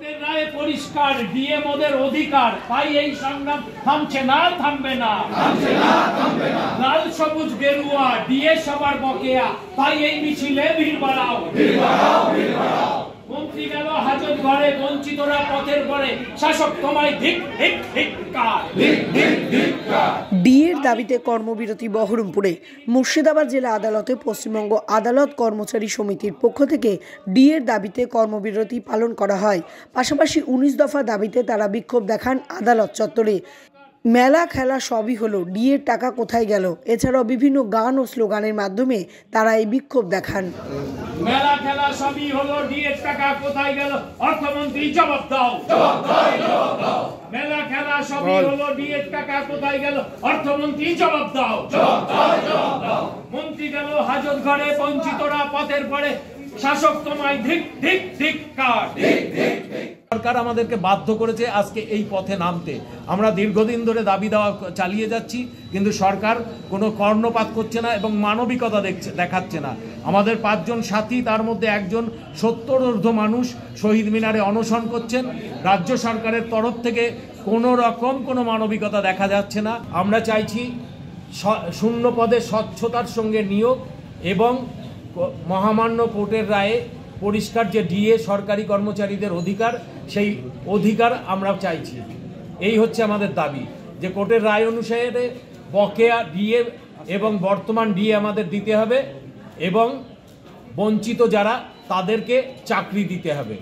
কোর্টের রায়ে পরিষ্কার ডিএম ওদের অধিকার। তাই এই সংগ্রাম থামছে না থামবে না। লাল সবুজ গেরুয়া ডিএ সবার বকেয়া। তাই এই মিছিলে ভিড় বাড়াও। মন্ত্রী গেল হাজত ঘরে বঞ্চিতরা পথের পরে। শাসক তোমায় ধিক ধিক ধিক্কার। ডিএর দাবিতে কর্মবিরতি বহরমপুরে মুর্শিদাবাদ জেলা আদালতে পশ্চিমবঙ্গ আদালত কর্মচারী সমিতির পক্ষ থেকে ডিএর দাবিতে কর্মবিরতি পালন করা হয়। পাশাপাশি উনিশ দফা দাবিতে তারা বিক্ষোভ দেখান আদালত চত্বরে। মেলা খেলা সবই হলো, ডিএর টাকা কোথায় গেল? এছাড়াও বিভিন্ন গান ও স্লোগানের মাধ্যমে তারা এই বিক্ষোভ দেখান। মেলা খেলা সবই হলো ডিএস টাকা কোথায় গেল? অর্থমন্ত্রী জবাব দাও। মেলা খেলা সবই হলো ডিএস টাকা কোথায় গেল? অর্থমন্ত্রী জবাব দাও। মন্ত্রী গেল হাজত ঘরে বঞ্চিতরা পথের পরে। শাসক তোমায় ধিক ধিক ধিক্কার সরকার আমাদেরকে বাধ্য করেছে আজকে এই পথে নামতে। আমরা দীর্ঘদিন ধরে দাবি দেওয়া চালিয়ে যাচ্ছি, কিন্তু সরকার কোনো কর্ণপাত করছে না এবং মানবিকতা দেখছে, দেখাচ্ছে না। আমাদের পাঁচজন সাথী, তার মধ্যে একজন সত্তর ঊর্ধ্ব মানুষ শহীদ মিনারে অনশন করছেন। রাজ্য সরকারের তরফ থেকে কোনো রকম কোনো মানবিকতা দেখা যাচ্ছে না। আমরা চাইছি শূন্য পদে স্বচ্ছতার সঙ্গে নিয়োগ এবং মহামান্য কোর্টের রায়ে পরিষ্কার যে ডিএ সরকারি কর্মচারীদের অধিকার, সেই অধিকার আমরা চাইছি। এই হচ্ছে আমাদের দাবি, যে কোর্টের রায় অনুসারে বকেয়া ডিএ এবং বর্তমান ডিএ আমাদের দিতে হবে এবং বঞ্চিত যারা, তাদেরকে চাকরি দিতে হবে।